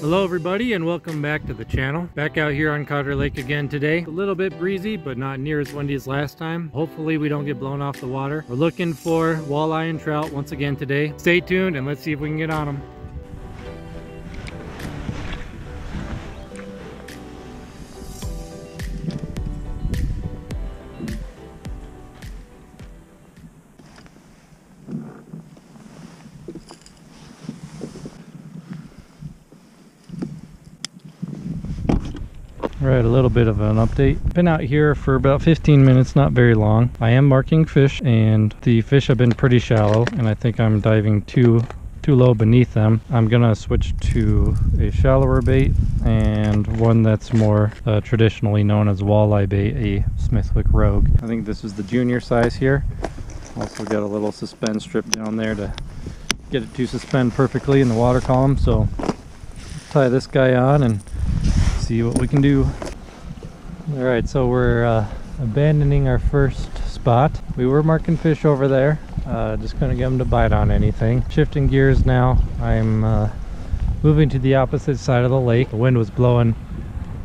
Hello everybody and welcome back to the channel. Back out here on Carter Lake again today. A little bit breezy but not near as windy as last time. Hopefully we don't get blown off the water. We're looking for walleye and trout once again today. Stay tuned and let's see if we can get on them. Right, a little bit of an update. Been out here for about 15 minutes, not very long. I am marking fish and the fish have been pretty shallow and I think I'm diving too too low beneath them. I'm gonna switch to a shallower bait and one that's more uh, traditionally known as walleye bait, a Smithwick Rogue. I think this is the junior size here. Also got a little suspend strip down there to get it to suspend perfectly in the water column. So tie this guy on and see what we can do. All right, so we're uh, abandoning our first spot. We were marking fish over there. Uh, just couldn't get them to bite on anything. Shifting gears now. I'm uh, moving to the opposite side of the lake. The wind was blowing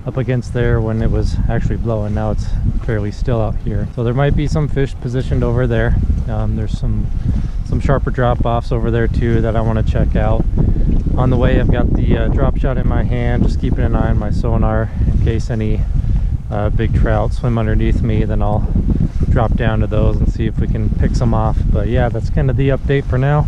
up against there when it was actually blowing. Now it's fairly still out here. So there might be some fish positioned over there. Um, there's some some sharper drop-offs over there too that I want to check out on the way I've got the uh, drop shot in my hand just keeping an eye on my sonar in case any uh, big trout swim underneath me then I'll drop down to those and see if we can pick some off. But yeah that's kind of the update for now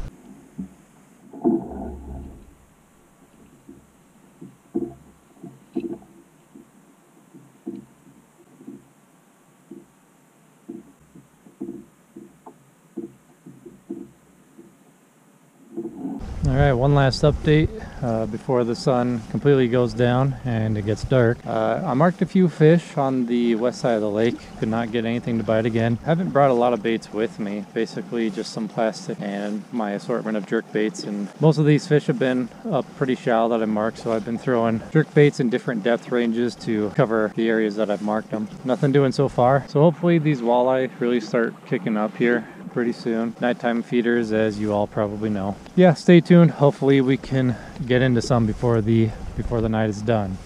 All right, one last update uh, before the sun completely goes down and it gets dark. Uh, I marked a few fish on the west side of the lake. Could not get anything to bite again. Haven't brought a lot of baits with me. Basically just some plastic and my assortment of jerk baits. And most of these fish have been up pretty shallow that I marked. So I've been throwing jerk baits in different depth ranges to cover the areas that I've marked them. Nothing doing so far. So hopefully these walleye really start kicking up here pretty soon. Nighttime feeders, as you all probably know. Yeah, stay tuned. Hopefully we can get into some before the before the night is done.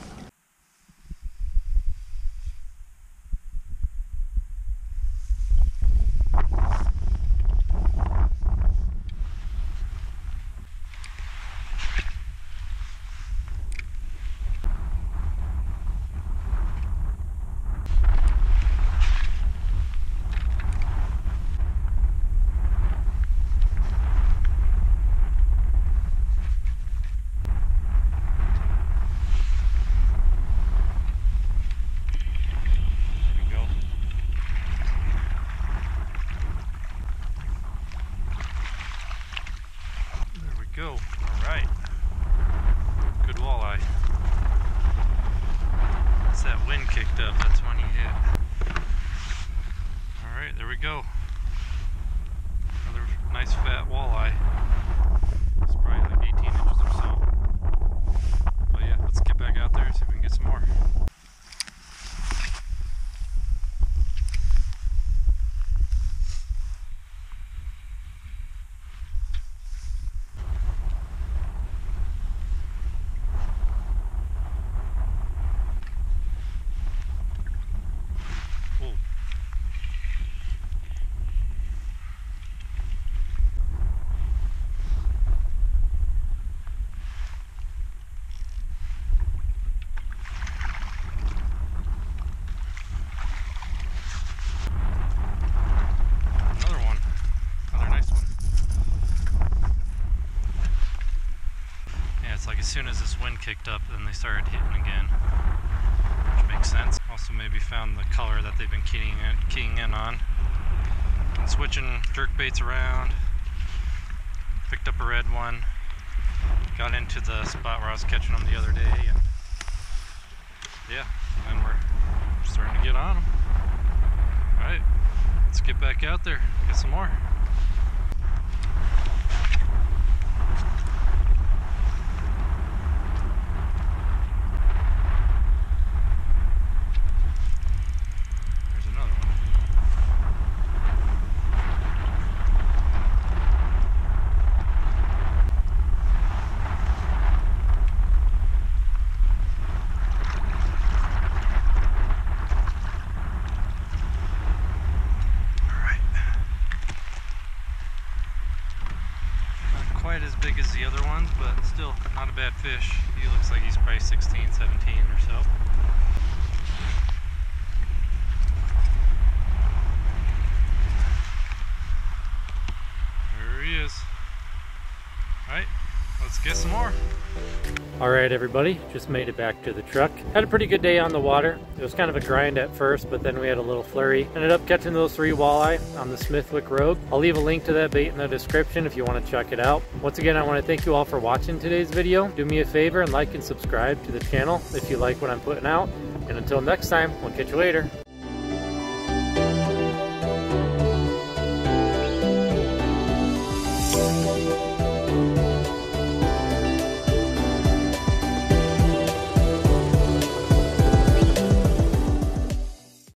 go. All right. Good walleye. Once that wind kicked up, that's when he hit. All right, there we go. Another nice fat walleye. It's probably like 18 inches or so. But yeah, let's get back out there and see if we can get some more. Oh. Another one. Another nice one. Yeah, it's like as soon as this wind kicked up, then they started hitting again. Which makes sense. Also maybe found the color that they've been keying in, keying in on. And switching jerk baits around. Picked up a red one. Got into the spot where I was catching them the other day. And yeah, and we're starting to get on them. Alright, let's get back out there, get some more. There's another one. quite as big as the other ones, but still not a bad fish. He looks like he's probably 16, 17 or so. There he is. Alright, let's get some more. All right, everybody, just made it back to the truck. Had a pretty good day on the water. It was kind of a grind at first, but then we had a little flurry. Ended up catching those three walleye on the Smithwick Rogue. I'll leave a link to that bait in the description if you want to check it out. Once again, I want to thank you all for watching today's video. Do me a favor and like and subscribe to the channel if you like what I'm putting out. And until next time, we'll catch you later.